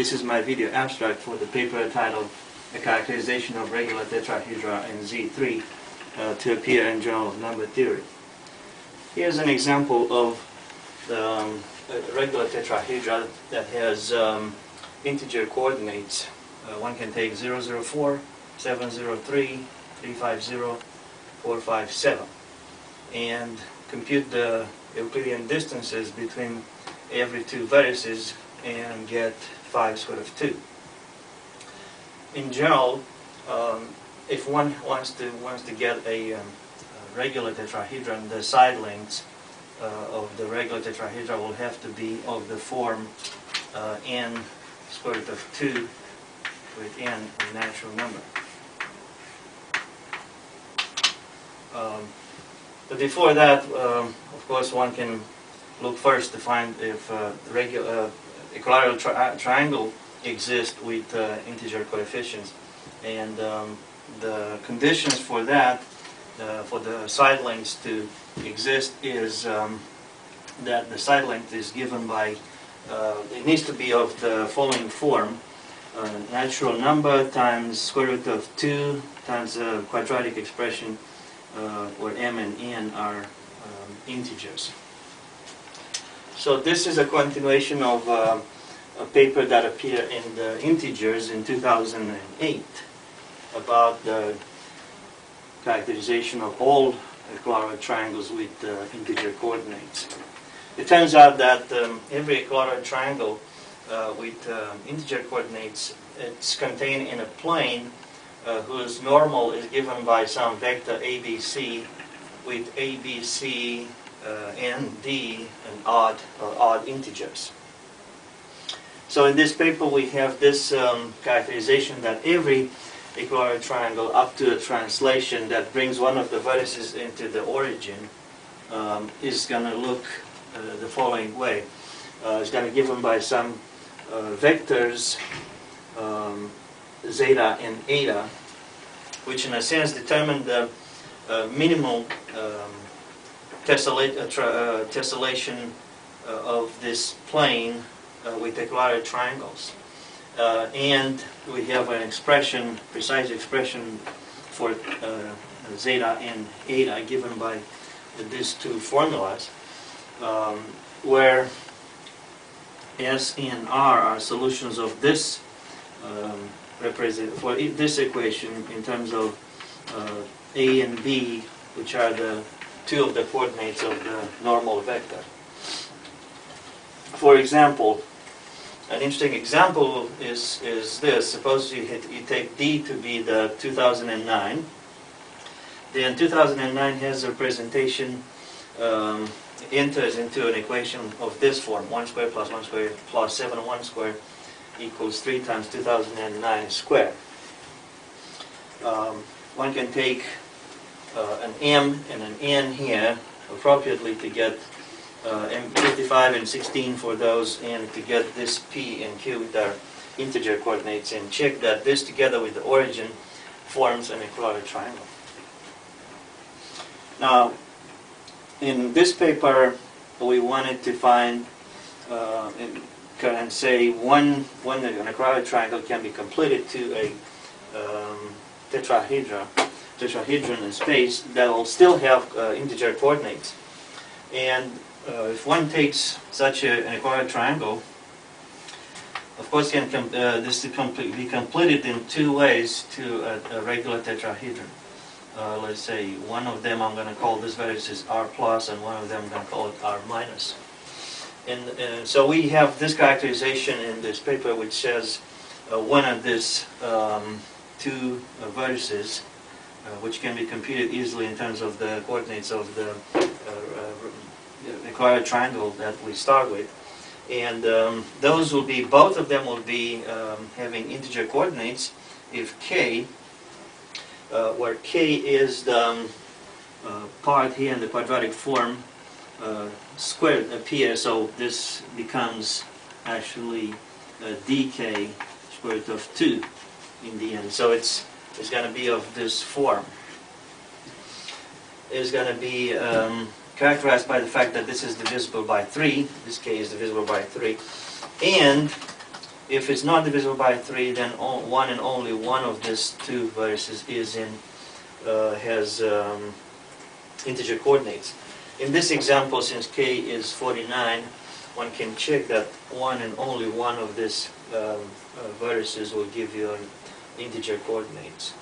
this is my video abstract for the paper titled A Characterization of Regular Tetrahedra in Z3 uh, to appear in Journal of Number Theory. Here's an example of the um, a regular tetrahedra that has um, integer coordinates. Uh, one can take 004, 703, 350, 457 and compute the Euclidean distances between every two vertices and get 5 square root of 2. In general, um, if one wants to wants to get a, um, a regular tetrahedron, the side lengths uh, of the regular tetrahedra will have to be of the form uh, n square root of 2 with n a natural number. Um, but before that, um, of course, one can look first to find if uh, regular uh, equilateral tri uh, triangle exists with uh, integer coefficients. And um, the conditions for that, uh, for the side lengths to exist, is um, that the side length is given by, uh, it needs to be of the following form. Uh, natural number times square root of 2 times a quadratic expression uh, where m and n are um, integers. So this is a continuation of uh, a paper that appeared in the Integers in 2008 about the characterization of all equilateral triangles with uh, integer coordinates. It turns out that um, every equilateral triangle uh, with uh, integer coordinates, it's contained in a plane uh, whose normal is given by some vector ABC with ABC uh, and D and odd or odd integers. So in this paper we have this um, characterization that every equilateral triangle up to a translation that brings one of the vertices into the origin um, is going to look uh, the following way. Uh, it's going to be given by some uh, vectors um, zeta and eta, which in a sense determine the uh, minimal um, tessellation of this plane with equilateral triangles. and we have an expression, precise expression for zeta and eta given by these two formulas, um, where S and R are solutions of this um, represent for this equation in terms of uh, A and B, which are the two of the coordinates of the normal vector. For example, an interesting example is, is this. Suppose you, hit, you take D to be the 2009. Then 2009 has a representation, um, enters into an equation of this form, 1 squared plus 1 squared plus 7 1 squared equals 3 times 2009 squared. Um, one can take uh, an m and an n here appropriately to get uh, M55 and 16 for those and to get this p and q with our integer coordinates and check that this together with the origin forms an equilateral triangle. Now, in this paper, we wanted to find uh, and say one, one an equilateral triangle can be completed to a um, tetrahedra tetrahedron in space that will still have uh, integer coordinates. And uh, if one takes such a, an equilateral triangle, of course, can uh, this can be completed in two ways to a, a regular tetrahedron. Uh, let's say one of them I'm going to call this vertex R plus, and one of them I'm going to call it R minus. And, and so we have this characterization in this paper which says uh, one of these um, two uh, vertices uh, which can be computed easily in terms of the coordinates of the uh, uh, triangle that we start with. And um, those will be, both of them will be um, having integer coordinates if k, uh, where k is the um, uh, part here in the quadratic form uh, squared appear, so this becomes actually dk square root of 2 in the end. So it's is going to be of this form. Is going to be um, characterized by the fact that this is divisible by 3, this k is divisible by 3, and If it's not divisible by 3, then o- one and only one of these two vertices is in, uh, has um, integer coordinates. In this example, since k is 49, one can check that one and only one of these um, uh, vertices will give you an integer coordinates.